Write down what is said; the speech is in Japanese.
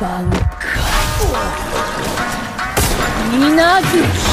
挽回稲月